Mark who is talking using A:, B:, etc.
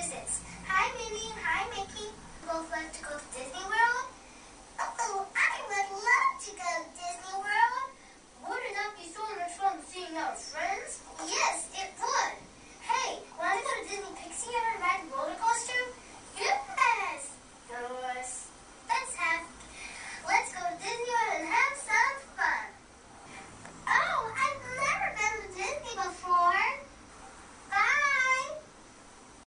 A: excuses. Hi, Minnie. Hi, Mickey. Both love to go to Disney World. Oh, I would love to go to Disney World. Wouldn't that be so much fun seeing our friends?